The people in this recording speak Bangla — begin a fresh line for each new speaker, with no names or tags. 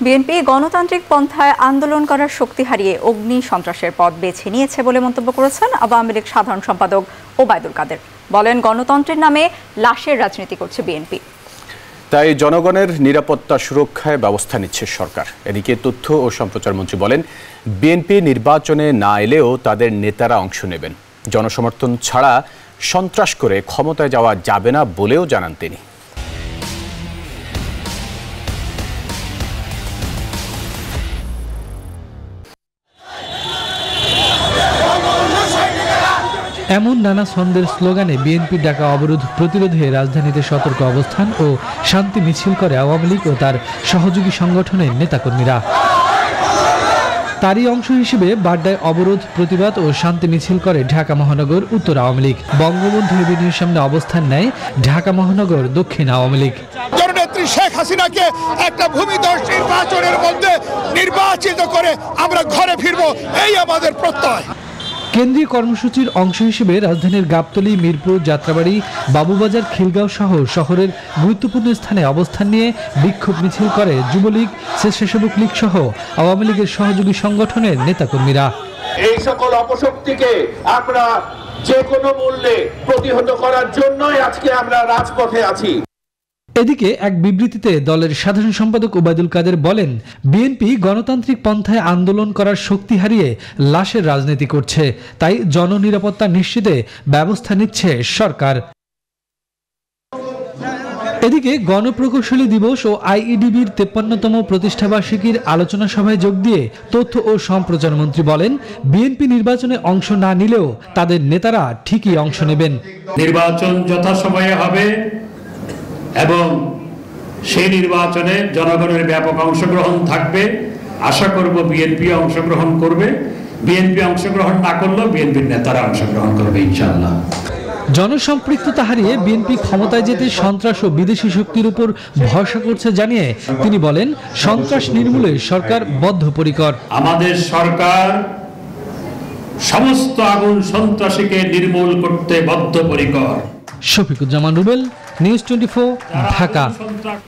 বিএনপি গণতান্ত্রিক পন্থায় আন্দোলন করার শক্তি হারিয়ে অগ্নি সন্ত্রাসের পথ বেছে নিয়েছে বলে মন্তব্য করেছেন আওয়ামী লীগ সাধারণ সম্পাদক ওবায়দুল কাদের। বলেন, গণতন্ত্রের নামে লাশের রাজনীতি করছে বিএনপি।
তাই জনগণের নিরাপত্তা সুরক্ষায় ব্যবস্থা নিচ্ছে সরকার। এদিকে তথ্য ও সম্প্রচার মন্ত্রী বলেন, বিএনপি নির্বাচনে না এলেও তাদের নেতারা অংশ নেবেন। জনসমর্থন ছাড়া সন্ত্রাস করে ক্ষমতায় যাওয়া যাবে না বলেও জানান তিনি।
এমন নানা ছন্দের স্লোগানে বিএনপি ডাকা অবরোধ প্রতিরোধে রাজধানীতে সতর্ক অবস্থান ও শান্তি মিছিল করে আওয়ামী লীগ ও তার সহযোগী সংগঠনের নেতাকর্মীরা। তারই অংশ হিসেবে বাড্ডায় অবরোধ, প্রতিবাদ ও শান্তি মিছিল করে ঢাকা মহানগর, উত্তর আওয়ামী লীগ। বঙ্গবন্ধু এভিনিউর সামনে অবস্থান নেয় ঢাকা মহানগর, দক্ষিণ আওয়ামী লীগ।
জননেত্রী শেখ হাসিনাকে একটা ভূমিধস নির্বাচনের মধ্যে নির্বাচিত করে আমরা ঘরে ফিরবো, এই আমাদের প্রত্যয়।
কেন্দ্রীয় কর্মসূচির অংশ হিসেবে রাজধানীর গাবতলী, মিরপুর, যাত্রাবাড়ি, বাবুবাজার, খিলগাঁও সহ শহরের গুরুত্বপূর্ণ স্থানে অবস্থান নিয়ে বিক্ষোভ মিছিল করে যুবলীগ, স্বেচ্ছাসেবক লীগ সহ আওয়ামী লীগের সহযোগী সংগঠনের নেতাকর্মীরা।
এই সকল অপশক্তিকে আমরা যে কোনো মূল্যে প্রতিহত করার জন্যই আজকে আমরা রাজপথে আছি।
এদিকে এক বিবৃতিতে দলের সাধারণ সম্পাদক ওবায়দুল কাদের বলেন, বিএনপি গণতান্ত্রিক পন্থায় আন্দোলন করার শক্তি হারিয়ে লাশের রাজনীতি করছে। তাই জননিরাপত্তা নিশ্চিতে ব্যবস্থা নিচ্ছে সরকার। এদিকে গণপ্রকৌশলী দিবস ও আইইডিবির তেপ্পান্নতম প্রতিষ্ঠাবার্ষিকীর আলোচনা সভায় যোগ দিয়ে তথ্য ও সম্প্রচার মন্ত্রী বলেন, বিএনপি নির্বাচনে অংশ না নিলেও তাদের নেতারা ঠিকই অংশ নেবেন।
নির্বাচন যথাসময়ে হবে। এবং সেই নির্বাচনে জনগণের ব্যাপক অংশগ্রহণ থাকবে। আশা করব বিএনপি অংশগ্রহণ করবে। বিএনপি অংশগ্রহণ না করলেও বিএনপির নেতারা অংশগ্রহণ করবে ইনশাআল্লাহ।
জনসম্পৃক্ততা হারিয়ে বিএনপি ক্ষমতায় যেতে সন্ত্রাস ও বিদেশি শক্তির উপর ভরসা করছে জানিয়ে তিনি বলেন সন্ত্রাস নির্মূলে সরকার বদ্ধপরিকর।
আমাদের সরকার সমস্ত আগুন সন্ত্রাসীকে নির্মূল করতে বদ্ধপরিকর।
Shafikuzzaman Rubel news twenty Dhaka.